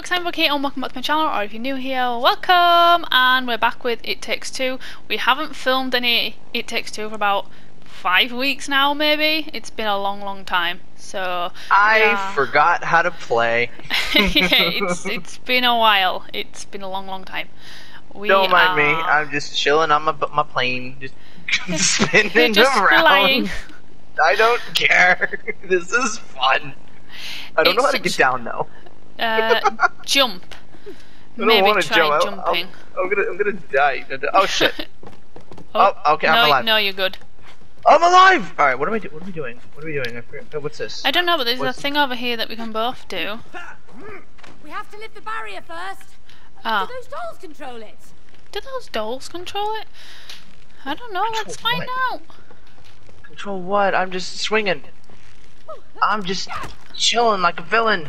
folks, I'm Kate and welcome back to my channel, or if you're new here, welcome! And we're back with It Takes Two. We haven't filmed any It Takes Two for about five weeks now, maybe? It's been a long, long time, so... I yeah. forgot how to play. yeah, it's, it's been a while. It's been a long, long time. We Don't mind me. I'm just chilling on my my plane, just spinning just around. flying. I don't care. this is fun. I don't know how to get down though. Uh, jump. I don't Maybe want to try jump. I'm- jumping. I'm, I'm gonna I'm gonna die. Oh shit! Oh, okay, I'm no, alive. No, you're good. I'm alive. All right, what am I do? What are we doing? What are we doing? I forget. oh, What's this? I don't know, but there's What's- a thing over here that we can both do. We have to lift the barrier first. Ah, Do those dolls control it? do those dolls control it? I don't know. Let's find what? out. Control what? I'm just swinging. I'm just chilling like a villain.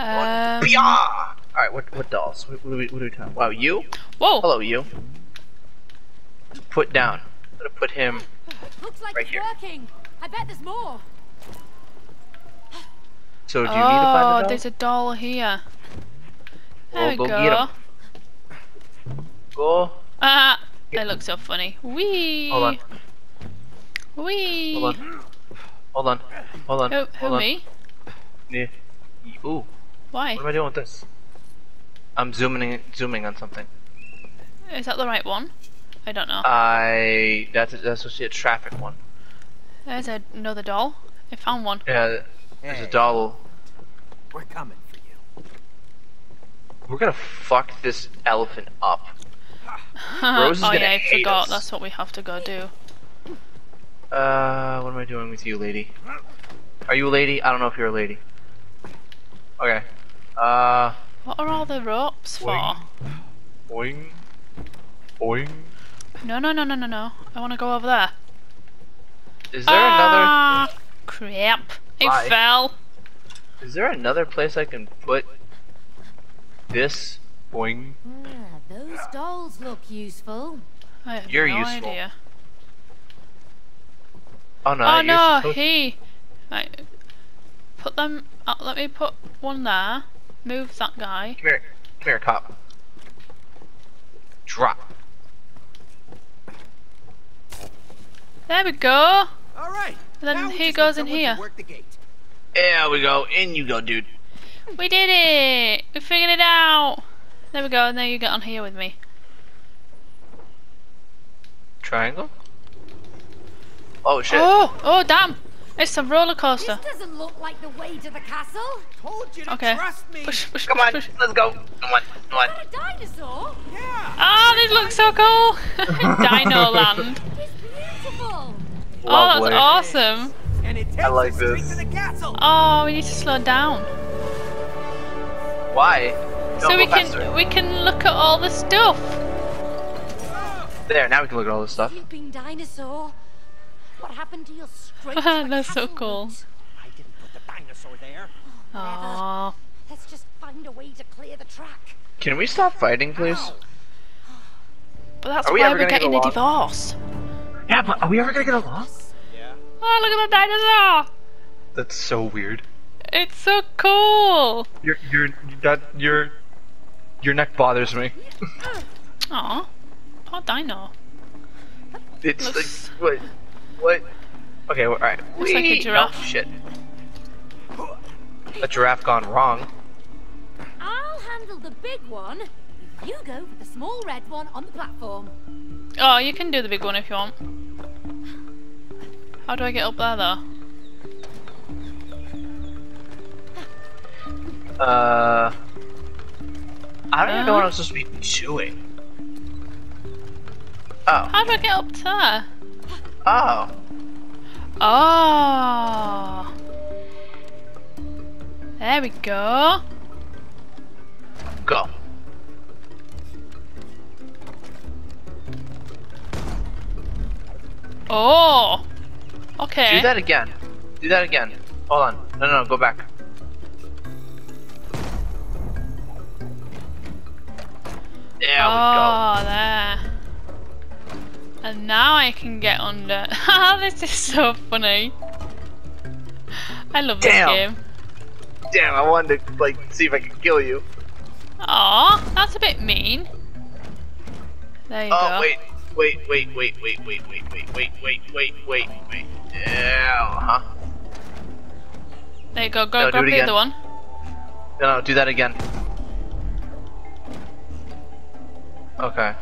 Um, All right, what what dolls? What, what, are we, what are we talking? Wow, you? whoa! Hello, you. Put down. I'm gonna put him. Looks like Right it's here. working. I bet there's more. So do you need to find Oh, doll? there's a doll here. There Well, we go go. get 'em. Go. Ah, they look so funny. Wee. Hold on. Wee. Hold on. Hold on. Hold on. Who, who Hold on. me? Yeah. Ooh. Why? What am I doing with this? I'm zooming zooming on something. Is that the right one? I don't know. I that's that's supposed to be a traffic one. There's a, another doll. I found one. Yeah. There's a doll. We're coming for you. We're gonna fuck this elephant up. Rose is oh gonna yeah, I hate forgot. us. That's what we have to go do. Uh, what am I doing with you, lady? Are you a lady? I don't know if you're a lady. Okay. Uh, What are all the ropes for? Boing. boing, boing. No, no, no, no, no, no. I want to go over there. Is there another? ah, crap! I Bye. fell. Is there another place I can put this? Boing. Ah, those dolls look useful. I have You're no useful. idea. Oh no. oh you're no, supposed- he. Right. Put them. Uh, let me put one there. Move that guy. Come here, come here, cop. Drop. There we go. All right. Then now he goes in here. The. There we go. In you go, dude. We did it. We figured it out. There we go. And now you get on here with me. Triangle. Oh shit. Oh, oh damn! It's a roller This coaster. doesn't look like the way to the castle. Told you to Okay. trust me. Push, push, Come push, on, push. let's go. Come on, come on. Is that a dinosaur? Yeah. Oh, this looks so cool! Dino Land. It's beautiful. Oh, Lovely. that's awesome. And it takes I like this. to the castle. Oh, we need to slow down Why? so Don't we go faster. can we can look at all the stuff. Oh. There, now we can look at all this stuff. Sleeping dinosaur. What happened to your straight to That's so cool. I didn't put the dinosaur there. Oh, Let's just find a way to clear the track. Can we stop fighting, please? but that's Are we why we're gonna get getting a divorce. Yeah, but are we ever gonna get along? Yeah. Oh, look at the dinosaur! That's so weird. It's so cool. Your your that your your neck bothers me. Aw, poor dino. It's Looks- like what what? Okay, well, all right. Looks like a giraffe. No, shit. A giraffe gone wrong. I'll handle the big one. You go for the small red one on the platform. Oh, you can do the big one if you want. How do I get up there though? Uh, I don't even know what Uh? I'm supposed to be doing. Oh, How do I get up there? Oh. Oh. There we go. Go. Oh. Okay. Do that again. Do that again. Hold on. No, no, no, go back. There oh, there. And now I can get under. Ah, this is so funny. I love this game. Damn, I wanted to like see if I could kill you. Aw, that's a bit mean. There you Oh go. wait, wait, wait, wait, wait, wait, wait, wait, wait, wait, wait, wait, wait. Yeah, huh? There you go. Go No, grab the other one. No, no, do that again. Okay.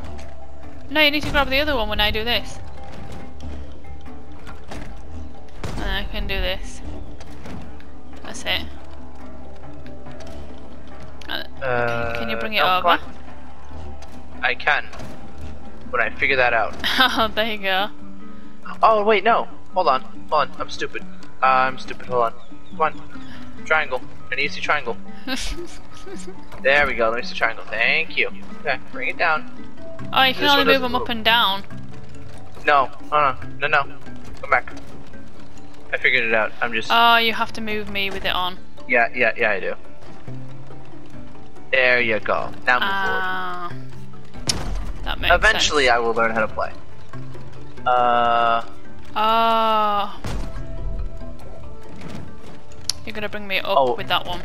No, you need to grab the other one when I do this. And I can do this. That's it. Uh, Uh, can you bring it no, over? I can. When I figure that out. oh, there you go. Oh wait, no. Hold on, hold on. I'm stupid. Uh, I'm stupid. Hold on. Come on. Triangle. An easy triangle. There we go. Let me see triangle. Thank you. Okay, bring it down. Oh, you can This only move them up and down. No, no, no, no, no. Come back. I figured it out. I'm just. Oh, you have to move me with it on. yeah, yeah, yeah. I do. There you go. Now move Ah. that makes. Eventually, sense. I will learn how to play. Uh. Oh. You're gonna bring me up Oh. with that one.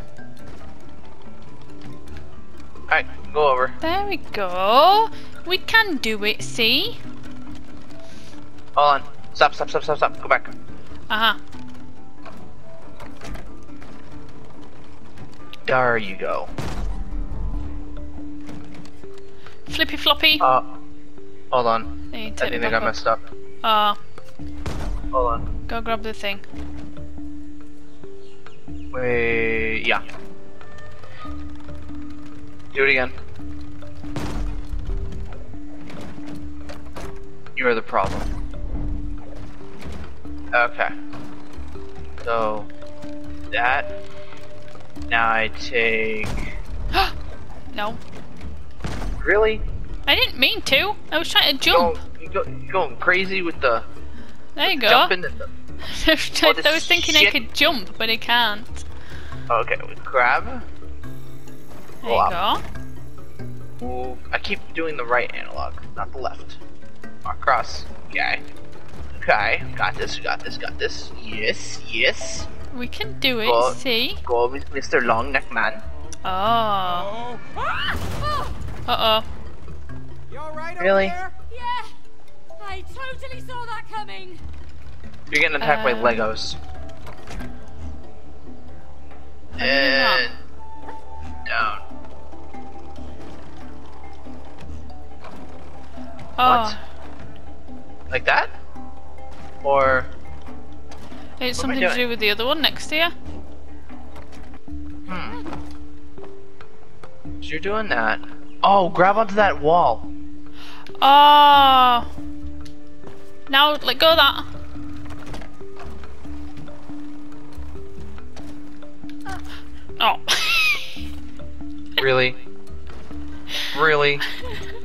Alright, go over. There we go. We can do it, see? Hold on. Stop, stop, stop, stop, stop. Go back. Uh huh. There you go. Flippy floppy. Uh. Hold on. I think I got up. messed up. Oh, Hold on. go grab the thing. Wait. Yeah. Do it again. You're the problem. Okay. So that. Now I take. No, Really? I didn't mean to. I was trying to jump. Going, you go, you going crazy with the There you go. jumping and the. I this was thinking I could jump, but I can't. Okay, we grab. There you go. Move. I keep doing the right analog, not the left. Across. Okay. Okay. Got this. Got this. Got this. Yes. Yes. We can do it, Go. see? Go, Mr. Long Neck Man. Oh. Oh. Oh, Uh oh. You all right Really? over there? yeah. I totally saw that coming. You're getting attacked by Um, Legos. do you mean And down. Oh. What? Like that? Or It's What am I something to do with the other one next to you. hmm. So you're doing that. Oh, grab onto that wall. Oh. Now let go of that. Oh. Really? Really?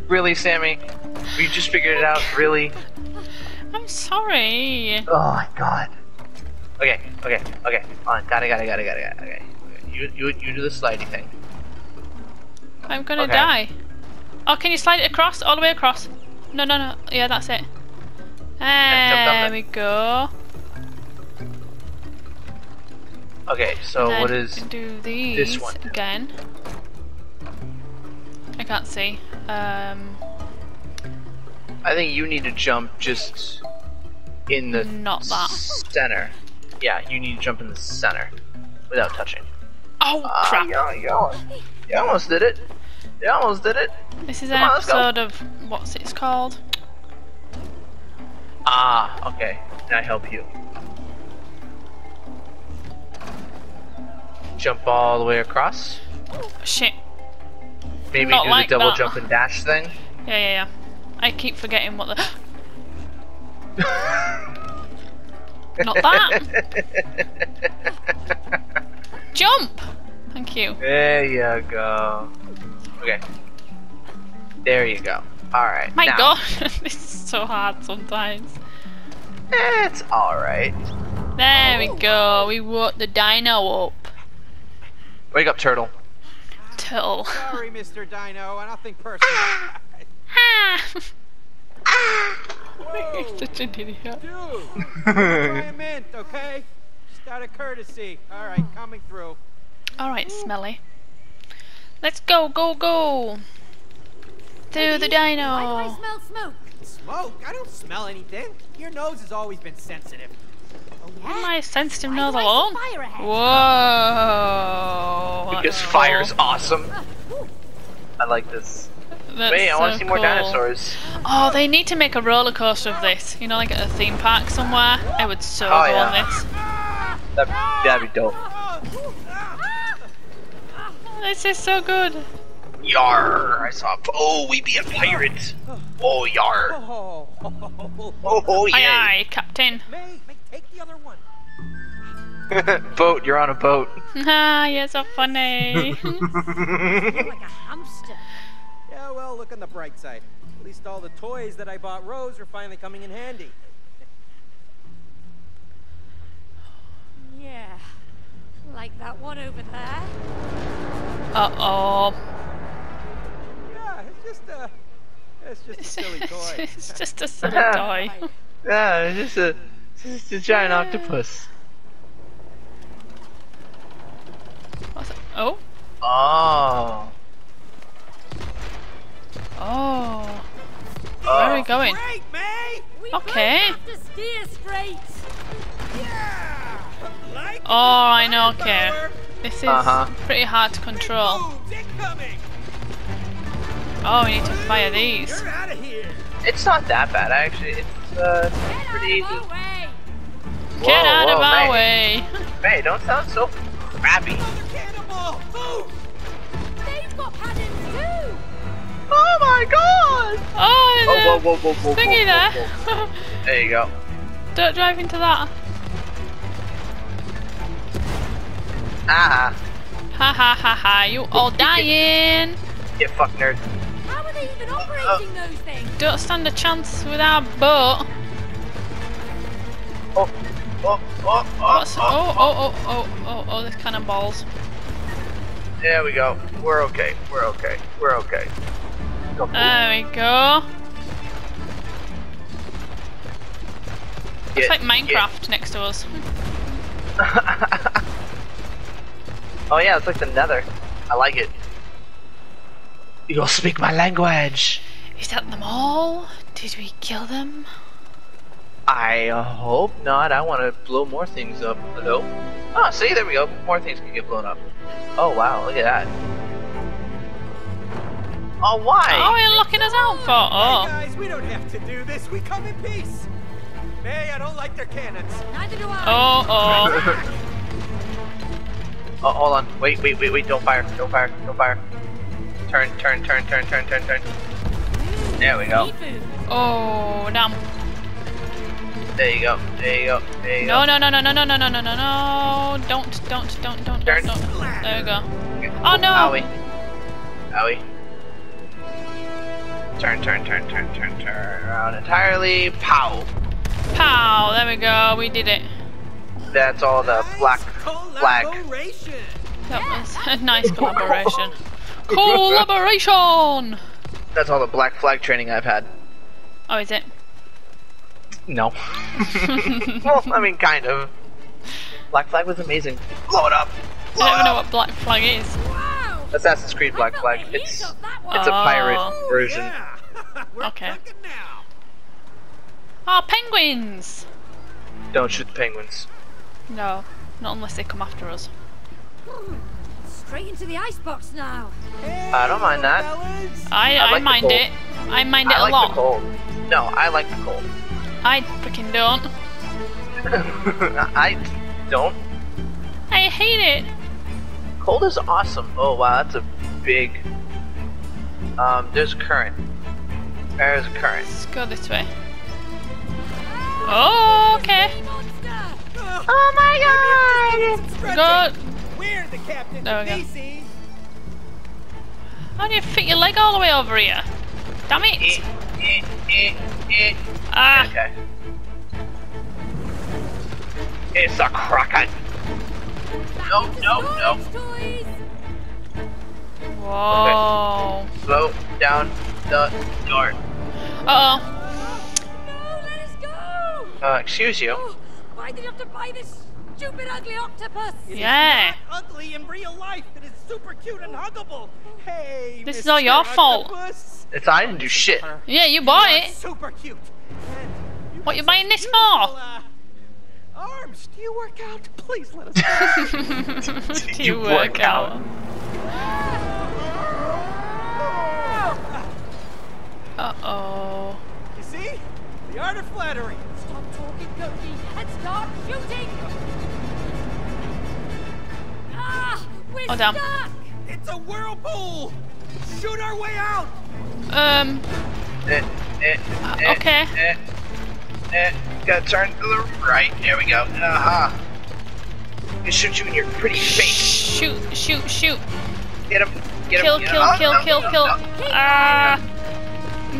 Really, Sammie? You just figured it out? Really? I'm sorry. Oh my god. Okay, okay, okay. On, got it, got it, got it, got it, got it. Okay. You, you, you do the slidey thing. I'm gonna Okay. die. Oh, can you slide it across? All the way across? No, no, no. Yeah, that's it. There the- we go. Okay, so what is? do these one do? again? I can't see. Um, I think you need to jump just in the Not that. center. Yeah, you need to jump in the center without touching. oh Ah, crap! yeah, you almost, you almost did it. You almost did it. This is an on, episode of what's it's called? Ah, okay. Can I help you? Jump all the way across. Shit. Maybe Not do like the double that. jump and dash thing. Yeah, yeah, yeah. I keep forgetting what the. Not that. Jump. Thank you. there you go. Okay. There you go. Alright. My now, god, this is so hard sometimes. It's alright. There we go. We woke the dino up. Wake up, turtle. Till. Sorry, Mr. Dino. I nothing personal. Ah. Whoa, Such an idiot. dude. Try a mint, okay? Just out of courtesy. All right, coming through. Alright, smelly. Let's go, go, go! To the dino! Why do I smell smoke? Smoke? I don't smell anything. Your nose has always been sensitive. Oh, Yeah. My sensitive Why nose do I see alone. fire ahead? Whoa! Because fire's awesome. I like this. That's Wait, I want to so see more cool. dinosaurs. Oh, they need to make a roller coaster of this. You know, like at a theme park somewhere. I would so Oh, go yeah. on this. That, that'd be dope. This is so good. Yar! I saw. Oh, we be a pirate. Oh, yar! Oh, Oh, oh Aye, yeah! aye, Captain. May, May, take the other one. boat, you're on a boat. Ah, you're so funny. like a hamster. Yeah, well, look on the bright side. At least all the toys that I bought Rose are finally coming in handy. Yeah. Like that one over there. uh oh. Yeah, it's just a, it's just a silly toy. it's just a silly toy. Right. Yeah, it's just a, it's just a giant octopus. What's it? Oh, Oh. Oh. Where are we going? okay. Oh, I know, okay. This is uh -huh. pretty hard to control. Oh, we need to fire these. It's not that bad, actually. It's uh, pretty easy. Get out whoa, of our way! Hey, don't sound so crappy. Oh my god! Oh, Oh, there's whoa, whoa, whoa, whoa, thingy whoa, whoa, whoa. there. There you go. Don't drive into that. Ah, Ha ha ha ha, you all dying. get fucked, nerd. How are they even operating those things? Don't stand a chance with our boat. Oh, oh, oh, oh, What's, oh, oh, oh, oh, oh, oh, oh, there's cannonballs. There we go. We're okay. We're okay. We're okay. Go. There we go. It's like Minecraft next to us. oh yeah, it's like the Nether. I like it. You'll speak my language. Is that them all? Did we kill them? I hope not. I want to blow more things up. Hello? Oh, ah, see, there we go. More things can get blown up. Oh wow, look at that. Oh, why? Oh, you're locking us out for? Hey Oh. guys, we don't have to do this. We come in peace. May, I don't like their cannons. Neither do I. Oh, oh. oh, hold on. Wait, wait, wait, wait. Don't fire. Don't fire. Don't fire. Turn, turn, turn, turn, turn, turn, turn. There we go. Oh, damn. There you go. There you go. There you No, go. no, no, no, no, no, no, no, no, no, no. Don't, don't, don't, don't, Turn. don't, don't. There we go. Oh, no. Owie. Owie. Turn, turn, turn, turn, turn, turn around entirely. Pow. Pow, there we go. We did it. That's all the black flag. Collaboration. That was a nice collaboration. Collaboration! That's all the black flag training I've had. Oh, is it? No. well, I mean, kind of. Black flag was amazing. Blow it up. Blow I don't even know what Black Flag is. Wow. Assassin's Creed Black I Flag. It's of that one. it's a pirate Oh. version. Yeah. Okay. cooking now. Oh, penguins! Don't shoot the penguins. No, not unless they come after us. Straight into the icebox now. Hey, I don't mind that. I, I I, like mind it. I mind it I a like lot. the cold. No, I like the cold. I freaking don't. I don't. I hate it. Cold is awesome. Oh wow, that's a big. Um, there's a current. There's a current. Let's go this way. Oh, okay. Oh my god! Go. We're the captains There we go. How do you fit your leg all the way over here? Damn it! Ah, Okay. It's a kraken. No, no, no. Storage toys. whoa. Slow down the door. Uh oh. No, let us go. Uh, excuse you. Oh, why did you have to buy this stupid ugly octopus! It is Yeah. not ugly in real life. It is super cute and huggable. Hey, This is all your fault. It's I didn't do Listen to shit. Yeah, you You bought are it. Super cute. You What have you buying this for? uh, arms. Do you work out? Please let us. Do you work out? Uh oh. you see? The art of flattery. Stop talking, Cody, and start shooting! Ah! We're Oh, damn. stuck! It's a whirlpool. Shoot our way out. Um. Eh, eh, eh, okay. Eh. Gotta turn to the right. There we go. Aha. Gonna shoot you in your pretty face. Shoot! Shoot! Shoot! Get him. Get him. Kill! get Kill! Oh, Kill! no, Kill! no, Kill! no. Ah!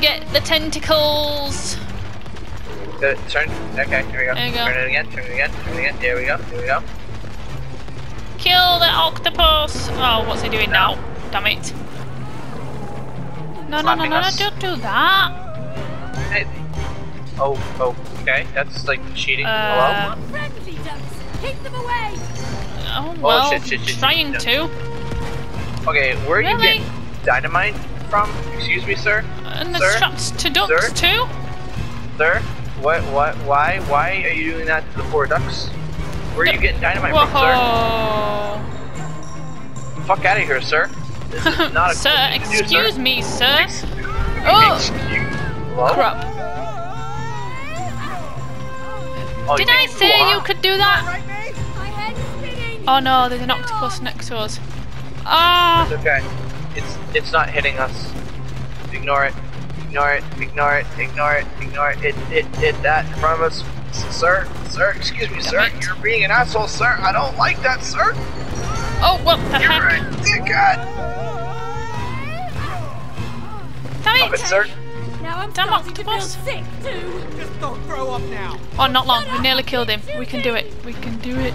Get the tentacles. Good. Turn. Okay. Here we go. There you go. Turn it again. Turn it again. Turn it again. There we go. There we go. Kill the octopus! Oh, what's he doing now? Damn it. No, no, no, no, no, don't do that. Hey. Oh. Oh. Okay. That's like cheating. Uh, Hello. Friendly ducks! Keep them away! Oh, well, shit, shit, shit, shit. trying No. to. Okay. Where are you getting dynamite from? Excuse me, sir. And the Sir? straps to ducks Sir? too? Sir. What? What? Why? Why are you doing that to the poor ducks? Where are you getting dynamite from, sir? Whoa. Fuck out of here, sir. This is not a sir, cool thing do, sir. excuse me, sir. Excuse- Oh. Excuse. Hello? Crap. Oh, Did I say Wow. you could do that? Right, mate? My head's spinning! Oh no, there's an octopus next to us. Ah! It's okay. It's it's not hitting us. Ignore it. Ignore it. Ignore it. Ignore it. Ignore it. It it it that in front of us. Sir, sir, excuse me, sir. it. You're being an asshole, sir. I don't like that, sir. Oh, what the You're a heck? dickhead. Damn Stop it, it! sir. Now I'm Damn starting to feel octopus. sick too! Just don't throw up now. Oh, not long. We nearly killed him. We can do it. We can do it.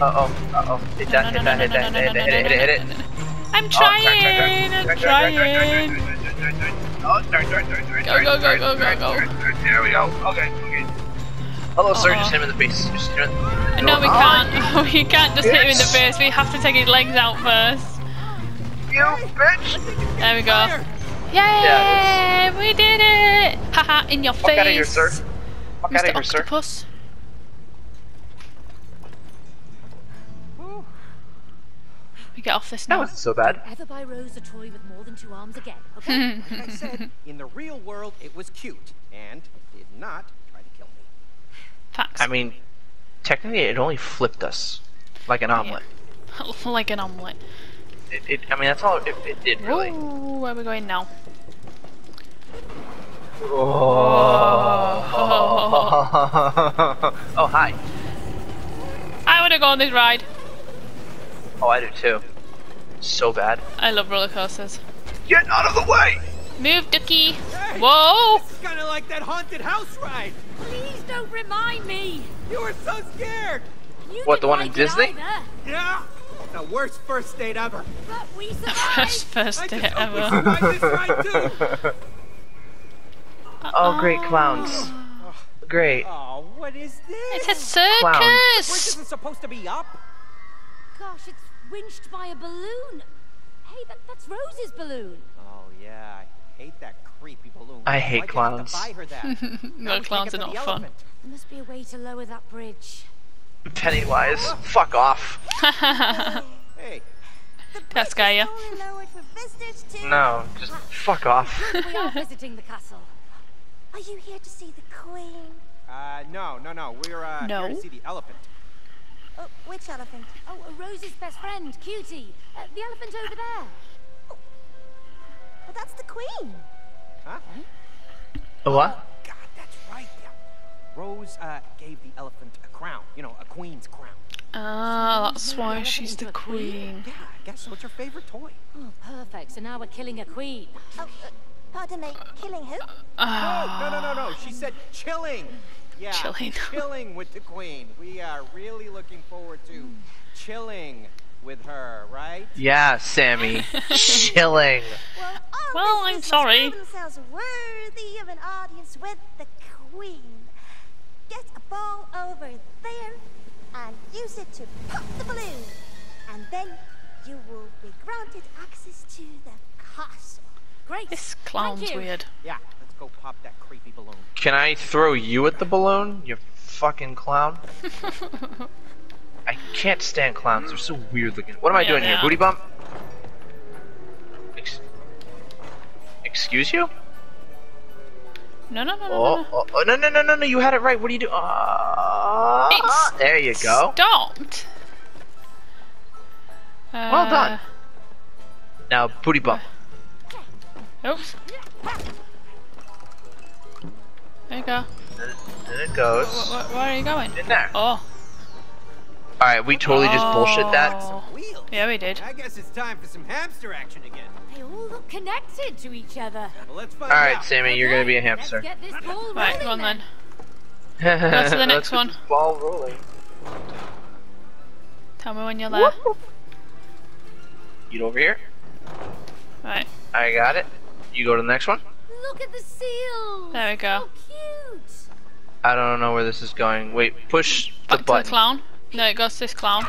Uh oh. Uh oh. Hit No, that. no, Hit no, that. no, Hit no, that. no, Hit no, it. no, Hit it. no, Hit it. no, Hit no, it. no, no. I'm Oh, trying. I'm turn, turn, trying. Go, turn, go, go, turn, go, go, turn, go. turn, turn. There we go. Okay. Okay. Hello, sir. Just Uh-oh. hit him in the face. Just hit him. No, we Oh, can't. We can't just hit him in the bitch. face. We have to take his legs out first. You bitch. There we go. Fire. Yay! Yeah, we did it! Haha, in your Fuck face. out of here, sir. Fuck out Mr. of here, sir. Octopus. We get off this That now. wasn't so bad. Ever buy Rose a toy with more than two arms again, okay? Like I said, in the real world, it was cute and did not try to kill me. Facts. I mean, technically, it only flipped us like an omelet. like an omelette. It, it, I mean, that's all it, it did, really. Ooh, where are we going now? Oh. oh, hi. I want to go on this ride. Oh, I do too. So bad. I love roller coasters. Get out of the way! Move, Ducky. Hey, Whoa! This is kind of like that haunted house ride. Please don't remind me! You were so scared. You What, the one in Disney? either, Yeah. The worst first date ever. but we First, survived! first I day just hope we ever. survive this ride too. oh, great clowns. Oh. Great. Oh, what is this? It's a circus. Bridge circus! isn't supposed to be up. Gosh, it's winched by a balloon. Hey, that, that's Rose's balloon. Oh yeah, I hate that creepy balloon. I hate Why'd you have to clowns. buy her that? Now we No, clowns are get not fun. There must be a way to lower that bridge. Pennywise. Fuck off. Hey, That scare ya? Only lowered for visitors to. No, just fuck off. We are visiting the castle. Are you here to see the queen? uh, no, no, no. We're uh, No. here to see the elephant. Oh, which elephant? Oh, Rose's best friend, Cutie. Uh, the elephant over there. Well, that's the queen. Huh? What? Rose uh, gave the elephant a crown. You know, a queen's crown. Ah, that's why she's the queen? queen. Yeah, I guess so. It's her favorite toy. Oh, perfect. So now we're killing a queen. Oh, uh, pardon me. Killing who? Ah. No, no, no, no, no. She said chilling. Yeah, Chilling. chilling with the queen. We are really looking forward to chilling with her, right? Yeah, Sammie. Chilling. Well, Well, I'm sorry. Must themselves worthy of an audience with the queen. Get a ball over there. and use it to pop the balloon. And then you will be granted access to the castle. Great. This clown's weird. Yeah, let's go pop that creepy balloon. Can I throw you at the balloon, you fucking clown? I can't stand clowns. They're so weird looking. What am I Yeah, doing they here? Booty bump? Ex- Excuse you? No, no, no, no, no, Oh, no. oh, oh, no, no, no, no, no, you had it right. What do you do? Uh, It's there you go. Stopped. Uh, Well done. Now, booty bump. Oops. There you go. And it goes Where, where are you going? in there. Oh. Alright, we totally just bullshit that. Oh. Yeah, we did. I guess it's time for some hamster action again. They all look connected to each other. Well, let's find Alright, out. Sammie, you're gonna be a hamster. Let's get this ball Right, rolling go on then. That's the next one. Ball rolling. Tell me when you're there. Get over here. Right. I got it. You go to the next one. Look at the seals. There we go. So cute. I don't know where this is going. Wait, push the Back to button. the clown. No, it goes to this clown.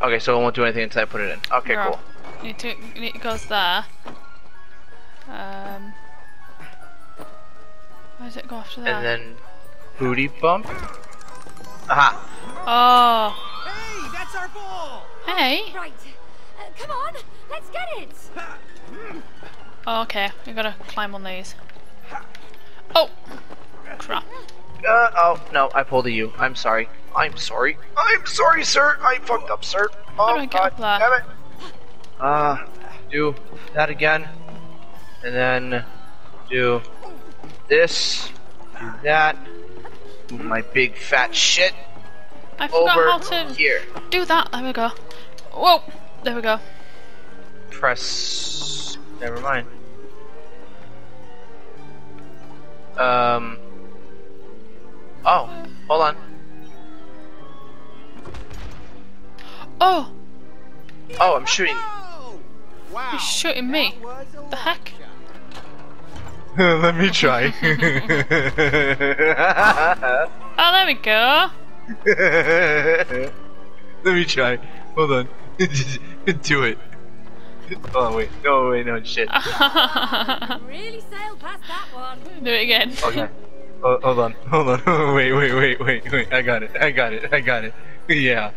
Okay, so it won't do anything until I put it in. Okay, Yeah. cool. Need to, it goes there. Um. Where does it go after that? And then booty bump. Aha. Oh. Hey, that's our ball. Hey. Right. Uh, come on. Let's get it. Oh, okay. You gotta climb on these. Oh. Crap. Uh, oh, no, I pulled a U. I'm sorry. I'm sorry. I'm sorry, sir. I fucked up, sir. Oh, do I get God damn it. Uh, do that again. And then do this. Do that. Move my big fat shit I forgot over how to here. do that. There we go. Whoa. There we go. Press. Never mind. Um. Oh, hold on. Oh. Oh, I'm shooting. Oh, wow. He's shooting me. That was a The heck? Let me try. Oh, there we go. Let me try. Hold on. Do it. Oh wait. No wait. No shit. Really sailed past that one. do it again. Okay. Oh, hold on. Hold on. wait. Wait. Wait. Wait. Wait. I got it. I got it. I got it. Yeah.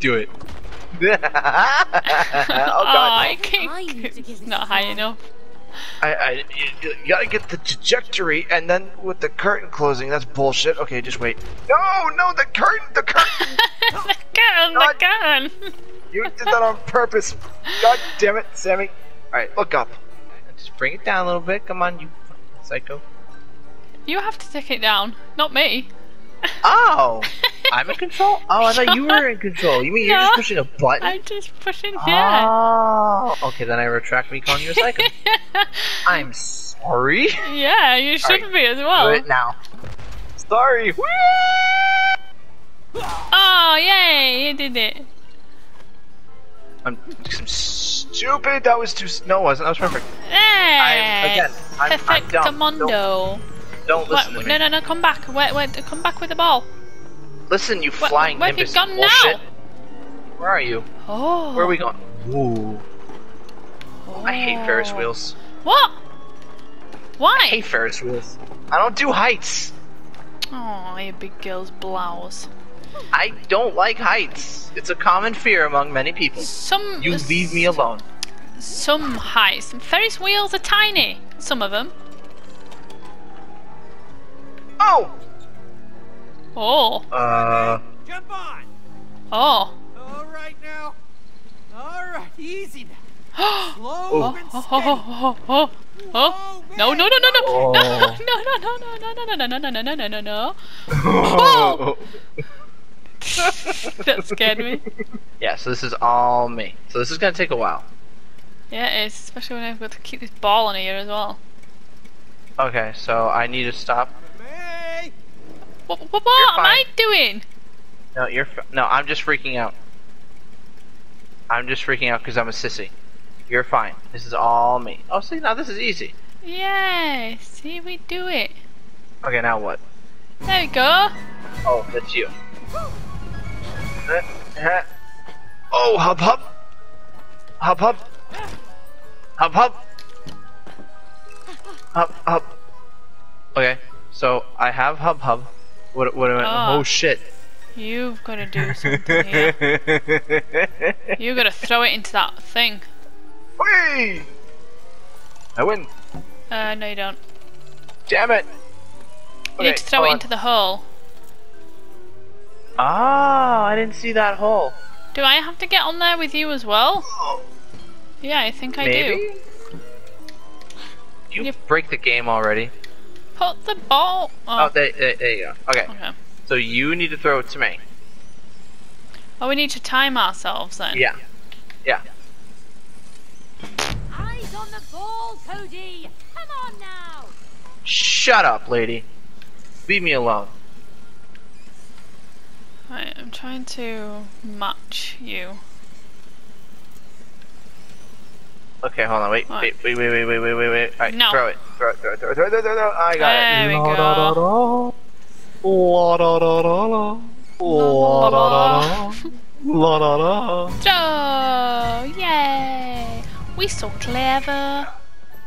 Do it. oh oh, god. I can't. I need to It's not high enough. I, I, you, you gotta get the trajectory, and then with the curtain closing, that's bullshit. Okay, just wait. No, no, the curtain, the curtain. the gun, the God. you did that on purpose. God damn it, Sammie. All right, look up. Just bring it down a little bit. Come on, you psycho. You have to take it down, not me. Oh, I'm in control. Oh, I thought you were in control. You mean you're just pushing a button? I'm just pushing here. Oh, okay. Then I retract me calling you a psycho. I'm sorry. yeah, you should Alright, be as Do well. it now. Sorry. Oh, yay, you did it. I'm, I'm stupid. That was too. No, wasn't. That was perfect. Hey! again, I'm- I'm dumb. Perfectamundo. Don't listen to no, me. no, no, come back. Wait, wait, come back with the ball. Listen, you Where- flying where have you gone bullshit. now? Where are you? Oh. Where are we going? Ooh. I hate Ferris Oh. wheels. What? Why? I hate Ferris wheels. I don't do heights. Oh, you big girl's blouse. I don't like heights. It's a common fear among many people. Some. You leave me alone. Some heights. Ferris wheels are tiny. Some of them. Oh. Oh. Uh. Jump on. Oh. All right now. All right, easy now. oh. Slow and Oh, steady. oh, oh, oh. Whoa, No, no, no, no, no, Oh. no, no, no, no, no, no, no, no, no, no, no, no, no, no, no. Oh. That scared me. Yeah. So this is all me. So this is gonna take a while. Yeah, it is, especially when I've got to keep this ball in here as well. Okay. So I need to stop. What, what, what am I doing? No, you're. F- no, I'm just freaking out. I'm just freaking out because I'm a sissy. You're fine. This is all me. Oh, see, now this is easy. Yeah, see, we do it. Okay, now what? There we go. Oh, that's you. Oh, hub hub. Hub hub. Hub hub. Hub hub. Okay, so I have hub hub. What what am I? Ah. Oh shit. You've got to do something here. You've got to throw it into that thing. Whee! I win. Uh, no, you don't. Damn it. You need to throw it into the hole. Ah, I didn't see that hole. Do I have to get on there with you as well? Yeah, I think I Maybe. do. You break the game already. Put the ball. Oh, Oh, there, there, there you go. Okay, okay. so you need to throw it to me. Oh, we need to time ourselves then. Yeah. Yeah. Eyes on the ball, Cody. Come on now. Shut up, lady. Leave me alone. Right, I'm trying to match you. Okay, hold on. Wait, Right. wait, wait, wait, wait, wait, wait, wait, wait. Alright, No. throw it. Throw it, throw it, throw it, throw it, throw it, throw it. I got There it. we La, go. da, da, da. La, da, da, da, da. La, da, da, da. La, da, da. Joe! Yay! We so clever.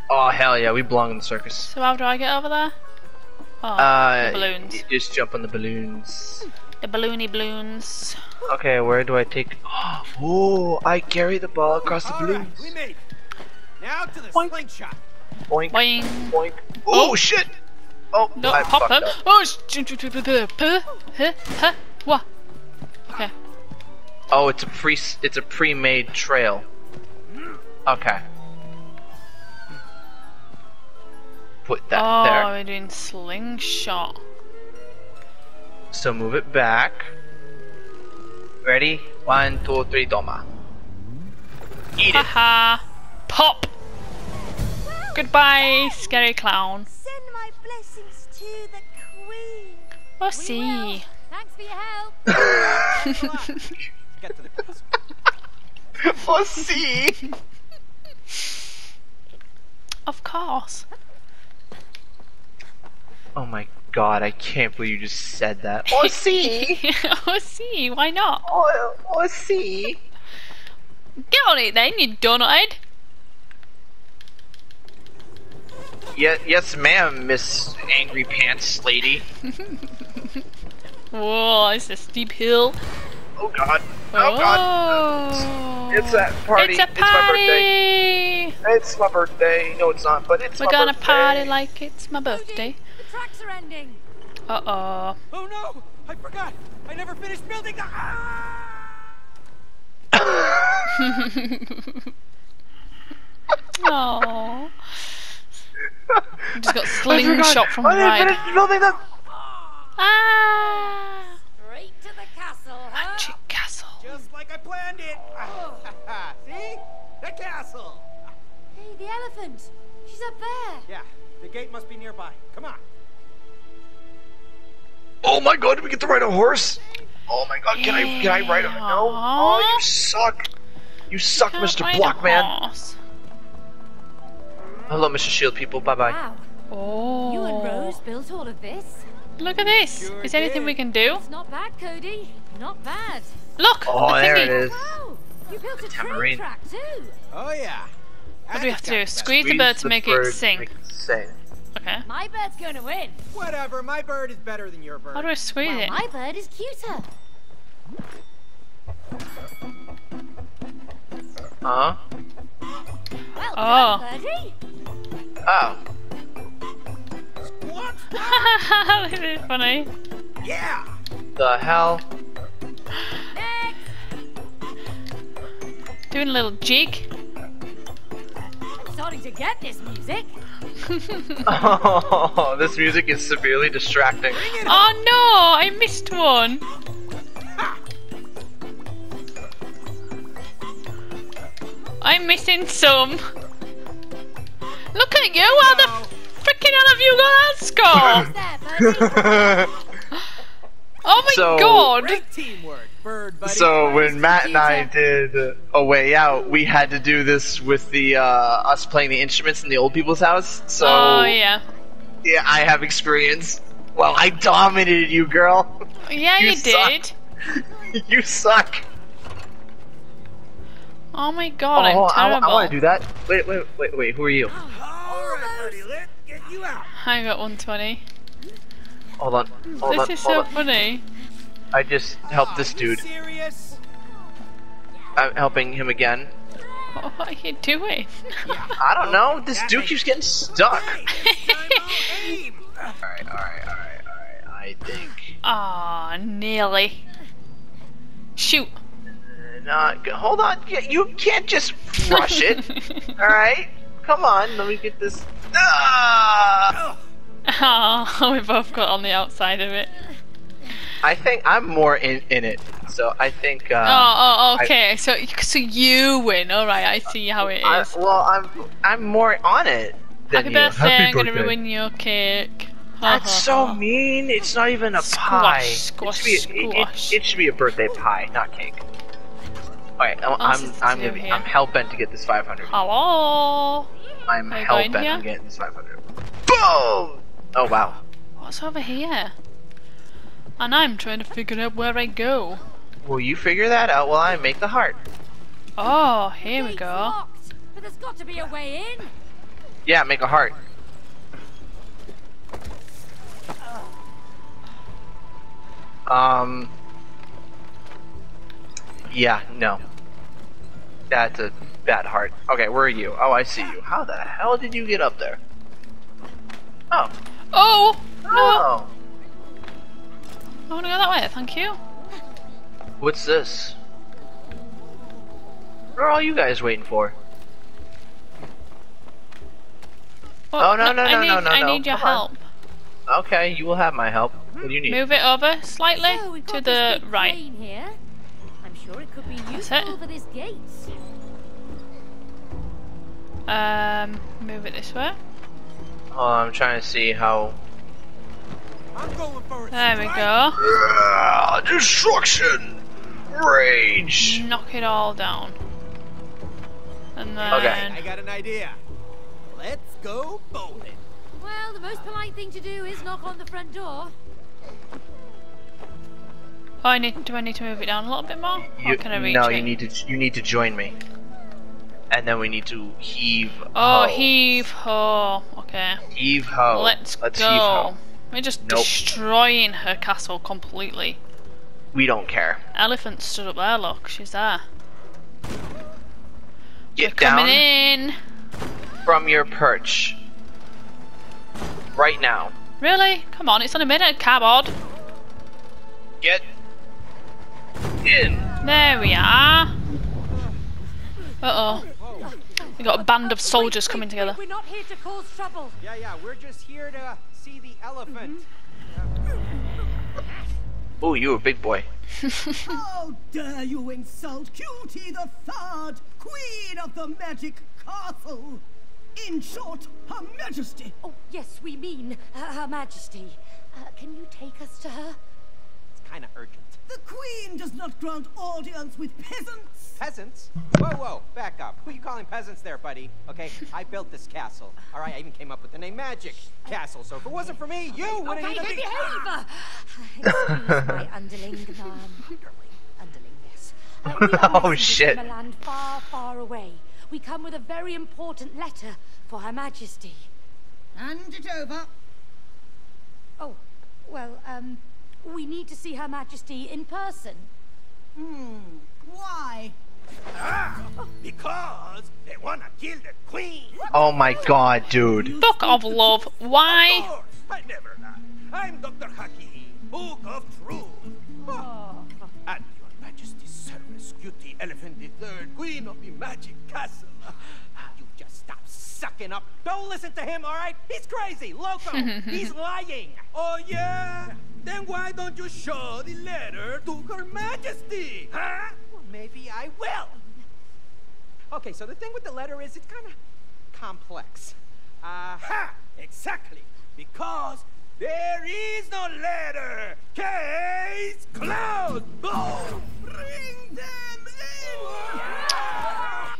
Oh, hell yeah, we belong in the circus. So how do I get over there? Oh, Uh, the balloons. y- Just jump on the balloons. The balloony balloons. Okay, where do I take? Oh, I carry the ball across the All right, balloons. we made it. Now to the Boink. slingshot. Boink, Boing. boink. Oh, shit! Oh, No, I pop fucked them. up. Oh, sh-? Okay. Oh, it's a pre it's a pre-made trail. Okay. Put that oh, there. we're doing slingshot. So move it back. Ready? One, two, three, toma. Eat it. Haha. Pop. Goodbye, scary clown. Send my blessings to the queen. We'll We will. see. Thanks for your help. Get to the oh, see. Of course. Oh my god, I can't believe you just said that. Oh, see. we'll see. Why not? Oh, oh, see. Get on it then, you donut. Yes, yes, ma'am, Miss Angry Pants Lady. Whoa, it's a steep hill. Oh god. Oh god. Oh. It's that party. It's a It's my birthday. party. It's my birthday. No, it's not, but it's We're my gonna birthday. party like it's my Cody, birthday. the tracks are ending. Uh oh. Oh no! I forgot. I never finished building the. Ah! Oh. Just got slingshot from I the didn't ride. finish building the. Ah. Straight to the castle, huh? Magic castle. Just like I planned it. See? The castle. Hey, the elephant. She's up there. Yeah, the gate must be nearby. Come on. Oh my god, did we get to ride a horse. Oh my god, can I can I ride a no? Oh, you suck. You suck, Can't Mr. ride a Blockman. Horse. Hello, Mr. Shield people. Bye bye. Wow. Oh. You and Rose built all of this. Look at this. Sure Is there anything did. we can do? It's not bad, Cody. Not bad. Look. Oh, the there thingy. it is. Wow. You built a train track too. Oh yeah. What do we have to do? Squeeze. Squeeze the bird to make the it bird to sing. make it sing. Okay. My bird's going to win. Whatever. My bird is better than your bird. How do I squeeze Well, it? my bird is cuter. Huh? Well Oh. done, birdie. Oh. What? this is funny. Yeah. The hell? Next. Doing a little jig. I'm starting to get this music. Oh, this music is severely distracting. Oh no, I missed one. I'm missing some. Look at you, how the freaking hell have you got that score? Oh my So- god! Great teamwork, bird. So when Matt and I computer. did A Way Out, we had to do this with the uh, us playing the instruments in the old people's house. So oh yeah. yeah, I have experience. Well, I dominated you, girl. Yeah, You you, suck. did. you suck. Oh my god, oh, I'm terrible. I, terrible. want to do that. Wait, wait, wait, wait. Who are you? Alright, buddy, let's get you out. I got 120. Hold on. Hold this on. is hold so on. funny. I just helped this dude. serious? I'm helping him again. What are you doing? I don't know. This That dude keeps getting stuck. Hey, I'll. Alright, alright, alright, alright. I think. Ah, nearly. Shoot. Not good. Hold on. You- You can't just rush it. alright? Come on. Let me get this. Ah! Oh, we both got on the outside of it. I think I'm more in, in it. So I think. Uh, oh, oh, I- okay. so, so you win. All right, I see how it I, is. well, I'm I'm more on it than Happy you. birthday! I'm gonna ruin your cake. Ha, That's ha, so mean. It's not even a Squash, pie. squash, it, should be, it- it- It, should be a birthday pie, not cake. Alright, I'm else I'm, I'm, to gonna be. I'm hell bent to get this 500. Hello. I'm Are you hell bent here? on getting this 500. Boom! Oh wow. What's over here? And I'm trying to figure out where I go. Will you figure that out while I make the heart? Oh, here we go. locked, but there's got to be a way in. Yeah, make a heart. Um. Yeah, no. That's a bad heart. Okay, where are you? Oh, I see you. How the hell did you get up there? Oh. Oh no! Oh. I want to go that way. Thank you. What's this? What are all you guys waiting for? Oh, no, no, I no, need, no, no, I no. need your Come on. help. Okay, you will have my help. What do you need? Move it over slightly So to the right. here. I'm sure it could be it. useful for this gate. Um, move it this way. Oh, I'm trying to see how. I'm going for it. There we go. Ah, destruction! Rage! Knock it all down. And then Okay. I got an idea. Let's go bowling. Well, the most polite thing to do is knock on the front door. Oh, I need. Do I need to move it down a little bit more? You, or can I reach no, it? you need to. You need to join me. And then we need to heave. Oh, ho. heave ho. Okay. Heave ho. Let's, Let's go. heave ho. We're just Nope. destroying her castle completely. We don't care. Elephant stood up there. Look, she's there. Get We're coming down in. from your perch. Right now. Really? Come on, it's on a minute, cardboard. Get. There we are. Uh oh. We got a band of soldiers coming together. We're not here to cause trouble. Yeah, yeah, we're just here to see the elephant. Oh, you're a big boy. How dare you insult Cutie the Third, Queen of the Magic Castle? In short, Her Majesty. Oh, yes, we mean uh, Her Majesty. Uh, can you take us to her? It's kind of urgent. The Queen does not grant audience with peasants. Peasants? Whoa, whoa, back up. Who you calling peasants there, buddy? Okay, I built this castle. All right, I even came up with the name Magic Castle. So if it wasn't for me, you wouldn't Okay, even then be. behave! Excuse my underling, um, underling, yes. Uh, we are Oh, messengers shit. From a land far, far away. We come with a very important letter for Her Majesty. Hand it over. Oh, well, um, we need to see Her Majesty in person. Hmm. Why? Ah, because they wanna kill the queen. Oh my god, dude. Book of Love. Of Why? course, I never lie. I'm Dr. Hakim, Book of Truth. Ah, At your majesty's service, Cutie Elephant the Third, Queen of the Magic Castle. You just stop sucking up. Don't listen to him, all right? He's crazy, loco. He's lying. Oh yeah? Then why don't you show the letter to Her Majesty? Huh? Well, maybe I will. Okay, so the thing with the letter is it's kind of complex. Uh, Ha! Exactly. Because there is no letter. Case closed. Boom. Bring them in.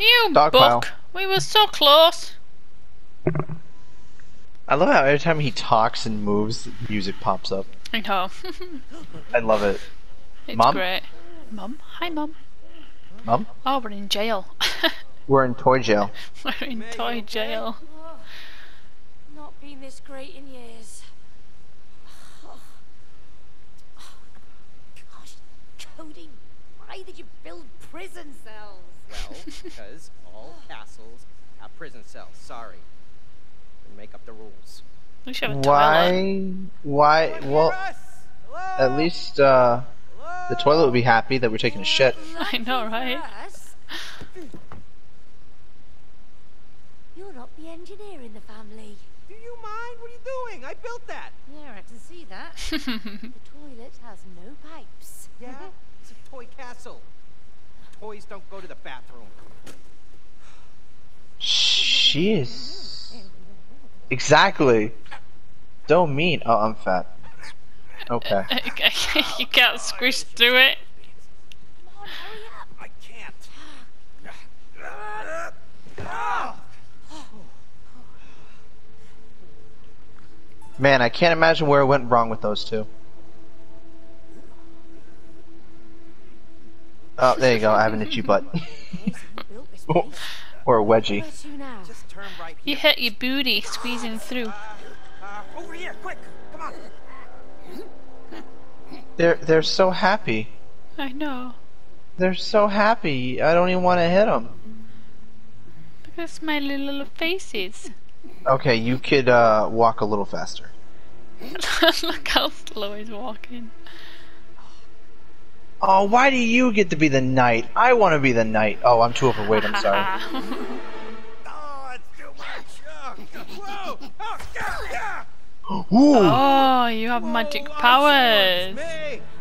You Stockpile. book. We were so close. I love how every time he talks and moves, music pops up. I know. I love it. it's Mom? great. Mum. Hi, Mum. Mom? Oh, we're in jail. We're in toy jail. we're in toy jail. Oh, not been this great in years. Oh, gosh, Cody, why did you build prison cells? Well, because all castles have prison cells. Sorry. We make up the rules. We should have a toilet. Why? Why? Well, hear us? Hello? at least uh, the toilet would be happy that we're taking a shit. I know, right? You're not the engineer in the family. Do you mind? What are you doing? I built that. Yeah, I can see that. the toilet has no pipes. Yeah? It's a toy castle. Toys don't go to the bathroom. She is. Exactly. Don't mean. Oh, I'm fat. Okay. you can't squish through it. Come on, hurry up. I can't. Man, I can't imagine where it went wrong with those two. Oh, there you go. I have an itchy butt. Yes, you built this place. or a wedgie. Where to now? Just turn right You hit your booty squeezing through. Over here, quick. Come on. They're they're so happy. I know. They're so happy. I don't even want to hit them. Look at smiley little faces. Okay, you could uh, walk a little faster. Look how slow he's walking. Oh, why do you get to be the knight? I want to be the knight. Oh, I'm too overweight. I'm sorry. Oh, it's too much. Oh, whoa. Oh, yeah, yeah. Ooh. oh, you have magic Whoa, powers.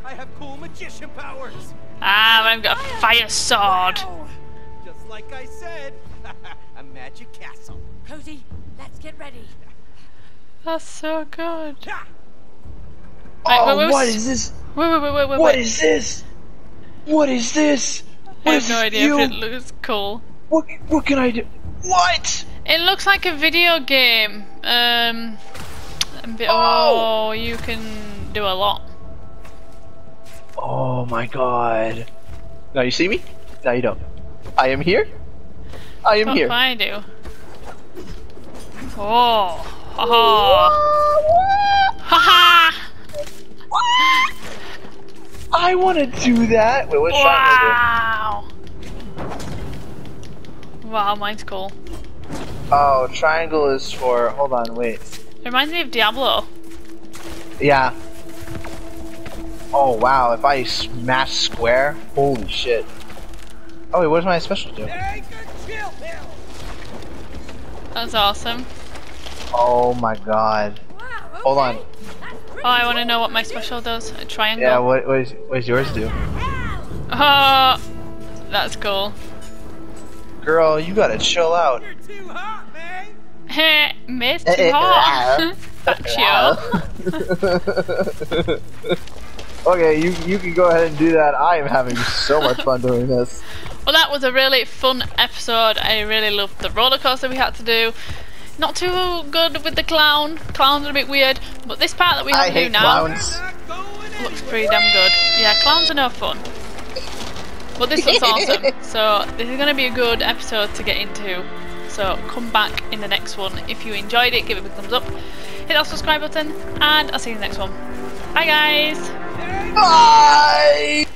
I have cool magician powers. Ah, I've got a fire sword. Wow. Just like I said, a magic castle. Cozy, let's get ready. That's so good. Yeah. Right, oh, wait, wait, what wait. is this? Wait, wait, wait, wait, wait. What wait. is this? What is this? I have no idea You? if it looks cool. What, what can I do? What? It looks like a video game. Um, a bit- Oh! oh, you can do a lot. Oh my god. Now you see me? Now you don't. I am here. I am What here. I do? Oh, ha ha, I want to do that. Wait, what's Wow! Wow, mine's cool. Oh, triangle is for. Hold on, wait. It reminds me of Diablo. Yeah. Oh wow, if I smash square, holy shit. Oh wait, what does my special do? Hey, good chill, Bill. That's awesome. Oh my god. Wow, okay. Hold on. Oh, I want to know what my special does. A triangle. Yeah, what what, is, what does yours do? Oh, that's cool. Girl, you gotta chill out. You're too hot, man. Heh, Miss Eh, too eh. That's you. okay, you you can go ahead and do that. I am having so much fun doing this. Well, that was a really fun episode. I really loved the roller coaster we had to do. Not too good with the clown. Clowns are a bit weird, but this part that we have I to do now clowns. Looks pretty damn good. Yeah, clowns are no fun. But this looks awesome. So this is going to be a good episode to get into. So come back in the next one. If you enjoyed it, give it a thumbs up. Hit that subscribe button, and I'll see you in the next one. Bye guys! Bye.